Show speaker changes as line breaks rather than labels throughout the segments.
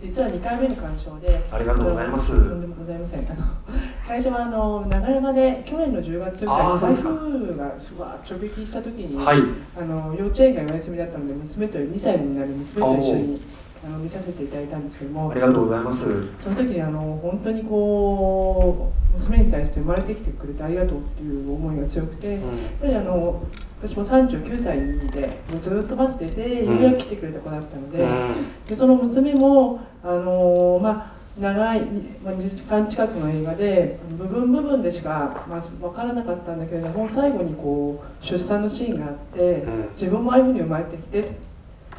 実は2回目の鑑賞で
ありがとうございます。
とんでもございません。あの最初はあの長山で去年の10月ぐらい台風がすごい直撃した時に、
はい。
あの幼稚園がお休みだったので娘と2歳になる娘と一緒にあの見させていただいたんですけども
ありがとうございます。
その時にあの本当にこう娘に対して生まれてきてくれてありがとうっていう思いが強くて、やっぱりあの私も39歳でもうずっと待っててようやく来てくれた子だったので,、でその娘もあのまあ長いまあ2時間近くの映画で部分部分でしか、まあ、分からなかったんだけれども最後にこう出産のシーンがあって、
うん。
自分もああいうふうに生まれてきてで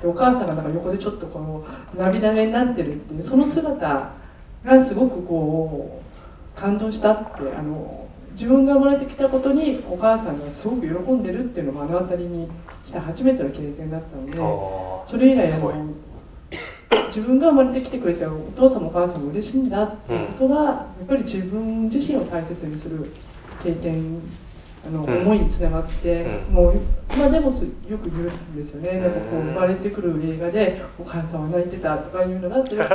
お母さんがなんか横でちょっとこの涙目になってるっていうその姿がすごくこう感動したってあの自分が生まれてきたことにお母さんがすごく喜んでるっていうのを目の当たりにした初めての経験だったのでそれ以来あの自分が生まれてきてくれたお父さんもお母さんも嬉しいんだっていうことが、やっぱり自分自身を大切にする経験あの、
うん。
思いにつながって、
うん。
もう今でもすよく言うんですよね、
うん。
なんかこう生まれてくる映画でお母さんは泣いてたとかいうのがすごく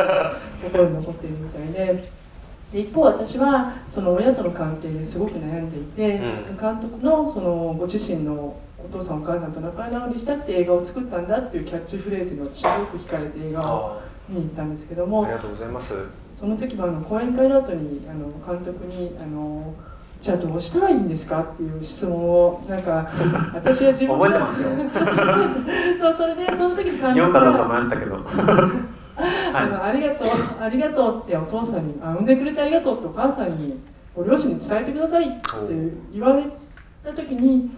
心に残っているみたいで。で一方私はその親との関係ですごく悩んでいて、
うん。
監督のそのご自身のお父さんお母さんと仲直りしたくて映画を作ったんだっていうキャッチフレーズに私はすごく惹かれて映画を
あ
見に行ったんですけども
ありがとうございます。
その時はあの講演会の後にあの監督にあの「じゃあどうしたらいいんですか?」っていう質問をなんか私は自分
覚えてますよ。
それでその時に監督が
迷ったけど
あのありがとうありがとうってお父さんにあ産んでくれてありがとうってお母さんにご両親に伝えてくださいって言われた時に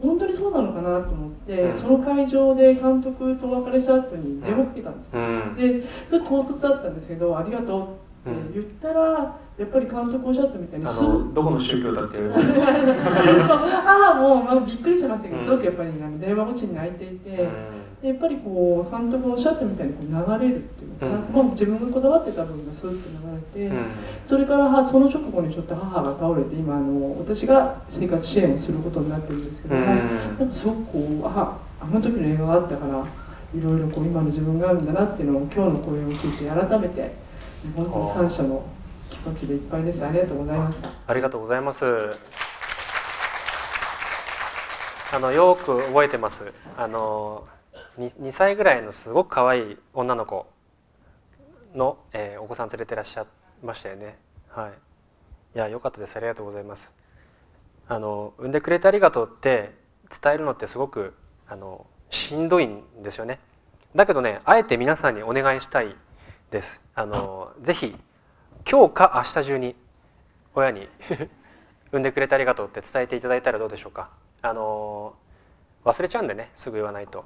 本当にそうなのかなと思って、
うん。
その会場で監督とお別れした後に電話をかけたんです、
うん。
でそれ唐突だったんですけど「ありがとう」って言ったら、やっぱり監督おっしゃったみたいに
どこの宗教だっていう。
ああもう、まあ、びっくりしましたけど
うん。
すごくやっぱり電話越しに泣いていて、でやっぱりこう監督がおっしゃったみたいにこう流れるっていうのかな、
うん
まあ、自分がこだわってた分がスーッと流れて、
うん
それからはその直後にちょっと母が倒れて今あの私が生活支援をすることになってるんですけども、
うん
すごくこうああの時の映画があったからいろいろこう今の自分があるんだなっていうのを今日の講演を聞いて改めて本当に感謝の気持ちでいっぱいですありがとうございました。
ありがとうございます。あのよく覚えてます。あの 2, 歳ぐらいのすごく可愛い女の子の、えーお子さん連れてらっしゃいましたよね。はい。いや良かったです。ありがとうございます。あの産んでくれてありがとうって伝えるのってすごくあのしんどいんですよね。だけどね、あえて皆さんにお願いしたいです。あのぜひ今日か明日中に親に 産んでくれてありがとうって伝えていただいたらどうでしょうかあの忘れちゃうんでねすぐ言わないと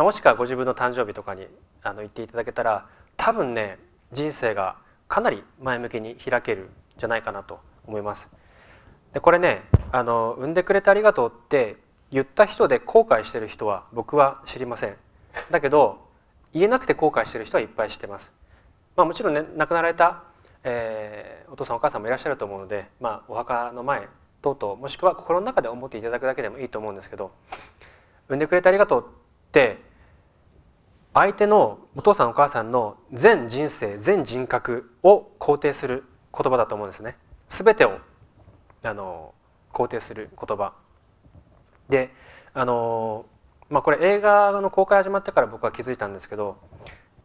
あもしくはご自分の誕生日とかにあの言っていただけたら多分ね人生がかなり前向きに開けるんじゃないかなと思います。でこれねあの産んでくれてありがとうって言った人で後悔してる人は僕は知りません。だけど言えなくて後悔してる人はいっぱい知ってます。まあもちろんね亡くなられたえーお父さんお母さんもいらっしゃると思うので、まあ、お墓の前等々もしくは心の中で思っていただくだけでもいいと思うんですけど産んでくれてありがとうって相手のお父さんお母さんの全人生全人格を肯定する言葉だと思うんですね。全てをあの肯定する言葉。であのまあこれ映画の公開始まってから僕は気づいたんですけど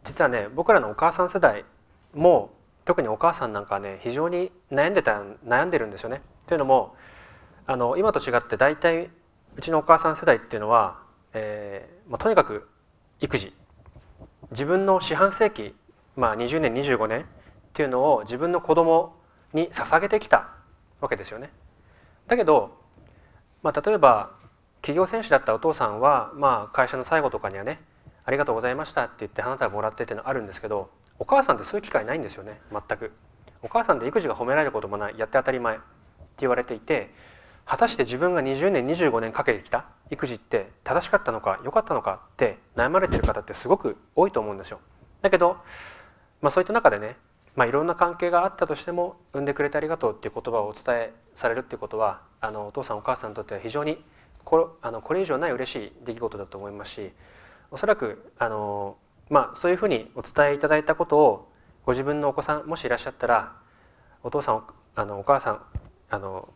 実はね僕らのお母さん世代も特にお母さんなんかね非常に悩んでた悩んでるんですよね。というのもあの今と違って大体うちのお母さん世代っていうのは、えーまあ、とにかく育児。自分の四半世紀、まあ、20年25年っていうのを自分の子供に捧げてきたわけですよね。だけど、まあ、例えば企業選手だったお父さんは、まあ、会社の最後とかにはね「ありがとうございました」って言って花束もらってっていうのはあるんですけどお母さんってそういう機会ないんですよね全くお母さんで育児が褒められることもないやって当たり前って言われていて果たして自分が20年25年かけてきた？育児って正しかったのか良かったのかって悩まれてる方ってすごく多いと思うんですよ。だけど、まあ、そういった中でね、まあ、いろんな関係があったとしても産んでくれてありがとうっていう言葉をお伝えされるっていうことはあのお父さんお母さんにとっては非常にこれあのこれ以上ない嬉しい出来事だと思いますしおそらくあのまあそういうふうにお伝えいただいたことをご自分のお子さんもしいらっしゃったらお父さんあのお母さんあの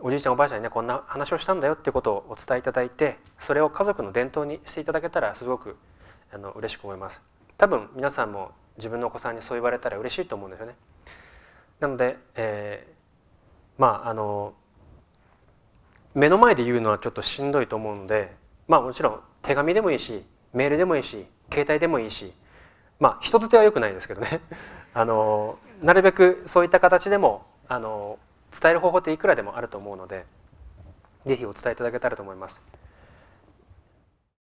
おじいちゃんおばあちゃんにねこんな話をしたんだよっていうことをお伝えいただいてそれを家族の伝統にしていただけたらすごくあの嬉しく思います。多分皆さんも自分のお子さんにそう言われたら嬉しいと思うんですよね。なので、えー、まああの目の前で言うのはちょっとしんどいと思うのでまあもちろん手紙でもいいしメールでもいいし携帯でもいいしまあ人づてはよくないですけどね。あのなるべくそういった形でもあの伝える方法っていくらでもあると思うので是非お伝えいただけたらと思います。